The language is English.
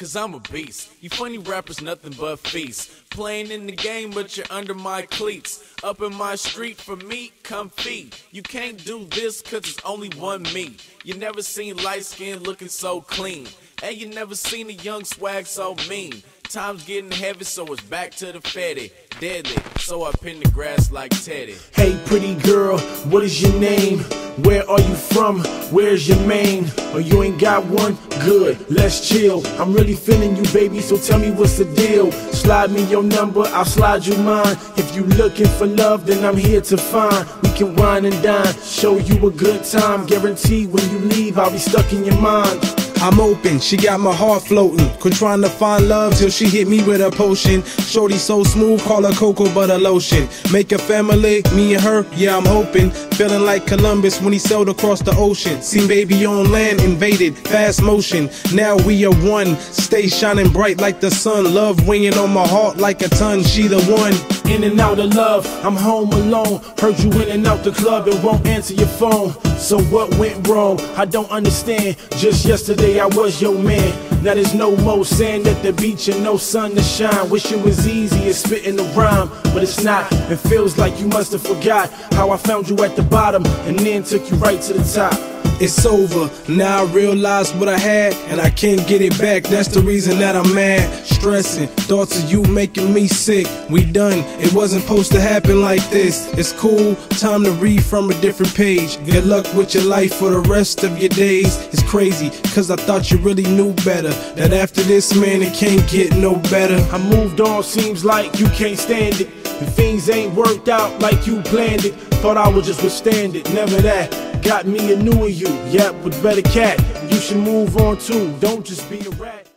Cause I'm a beast. You funny rappers, nothing but feast. Playing in the game, but you're under my cleats. Up in my street for me, come feed. You can't do this cause it's only one me. You never seen light skin looking so clean. And you never seen a young swag so mean. Time's getting heavy, so it's back to the fatty. Deadly, so I pin the grass like Teddy. Hey, pretty girl, what is your name? Where are you from? Where's your main? Or you ain't got one? Good, let's chill. I'm really feeling you, baby, so tell me what's the deal. Slide me your number, I'll slide you mine. If you looking for love, then I'm here to find. We can wine and dine, show you a good time. Guarantee when you leave, I'll be stuck in your mind. I'm open, she got my heart floating. Quit trying to find love till she hit me with a potion. Shorty so smooth, call her cocoa butter lotion. Make a family, me and her, yeah, I'm hoping. Feeling like Columbus when he sailed across the ocean. Seen baby on land, invaded, fast motion. Now we are one, stay shining bright like the sun. Love weighing on my heart like a ton, she the one. In and out of love, I'm home alone. Heard you in and out the club and won't answer your phone. So what went wrong? I don't understand. Just yesterday I was your man. Now there's no more sand at the beach and no sun to shine. Wish it was easy as spitting the rhyme, but it's not. It feels like you must have forgot how I found you at the bottom and then took you right to the top. It's over. Now I realize what I had and I can't get it back. That's the reason that I'm mad. Stressing. Thoughts of you making me sick. We done. It wasn't supposed to happen like this. It's cool. Time to read from a different page. Good luck with your life for the rest of your days. It's crazy cause I thought you really knew better. That after this, man, it can't get no better. I moved on, seems like you can't stand it. And things ain't worked out like you planned it. Thought I would just withstand it, never that. Got me a newer you, yep, with better cat. You should move on too, don't just be a rat.